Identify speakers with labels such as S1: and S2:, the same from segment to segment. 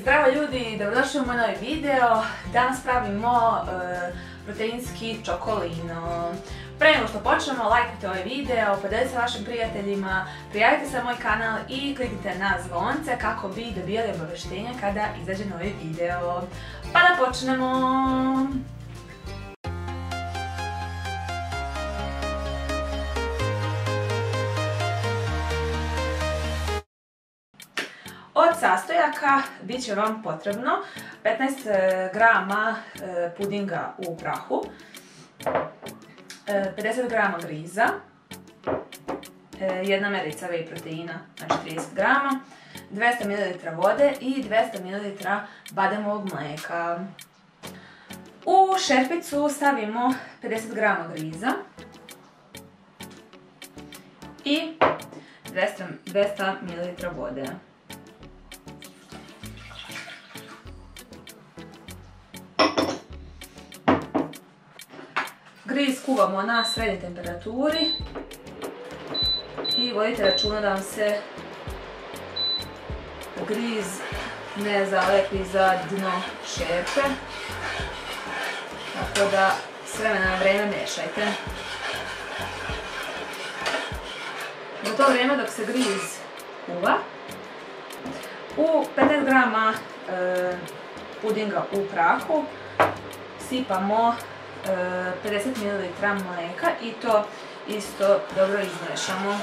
S1: Zdravo ljudi, dobrodošli u moj novi video. Danas pravimo e, proteinski čokolino. Pre nego što počnemo, lajkajte ovaj video, podelite se vašim prijateljima, prijavite se na moj kanal i kliknite na zvonce kako bi dobijali obaveštenja kada izađe novi video. Pa da počnemo! Od sastojaka bit će vam potrebno 15 e, grama e, pudinga u prahu, 50 e, grama griza, jedna merica whey proteina, znači 30 grama, 200 ml vode i 200 ml bademovog mlijeka. U šerpicu stavimo 50 grama griza i 200 ml vode. Griz kuvamo na srednjoj temperaturi i vodite računa da vam se griz ne zalepi za dno šerpe. Tako da s vremena na vrijeme mješajte. Za to vrijeme dok se griz kuva, u 15 grama e, pudinga u prahu sipamo 50 ml mlijeka i to isto dobro izmešamo.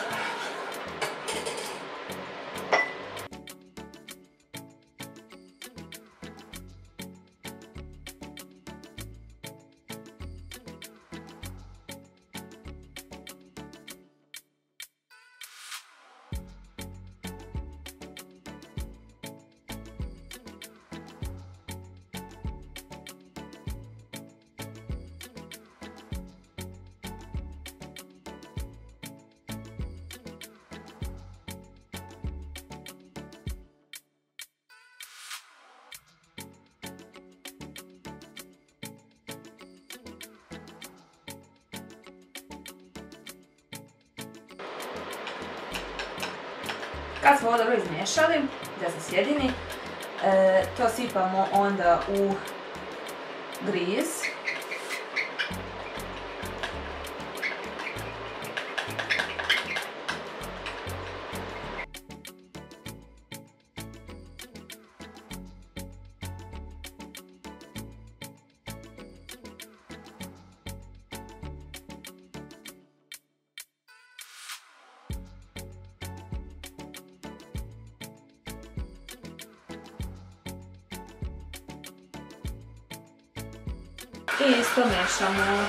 S1: Kad smo ovo dobro izmiješali, da se sjedini, e, to sipamo onda u griz. I isto mešamo.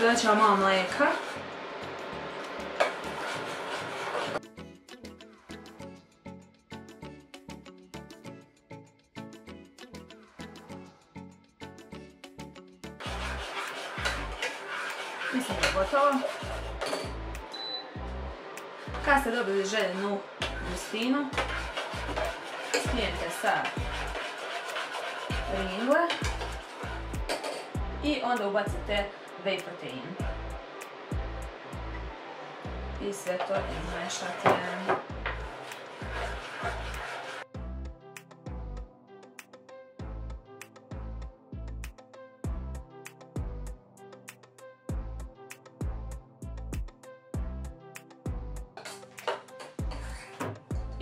S1: Dodat ćemo malo mlijeka. Mislim da je gotovo. Kad ste dobili željenu gustinu, skinete sa ringle i onda ubacite whey protein. I sve to izmešate.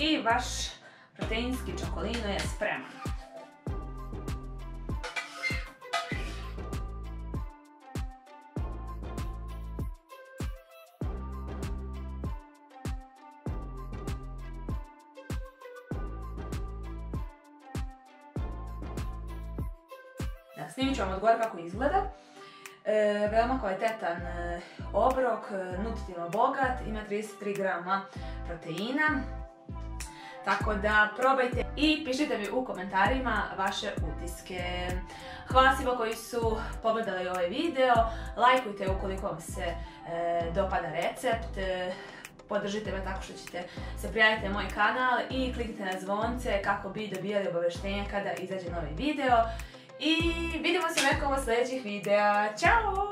S1: I vaš proteinski čokolino je spreman. Snimit ću vam od gore kako izgleda. E, veoma kvalitetan e, obrok, e, nutritivno bogat, ima 33 grama proteina. Tako da probajte i pišite mi u komentarima vaše utiske. Hvala svima koji su pogledali ovaj video, lajkujte ukoliko vam se e, dopada recept, e, podržite me tako što ćete se prijaviti na moj kanal i kliknite na zvonce kako bi dobijali obaveštenja kada izađe novi video. I vidimo se u nekom od sljedećih videa. Ćao!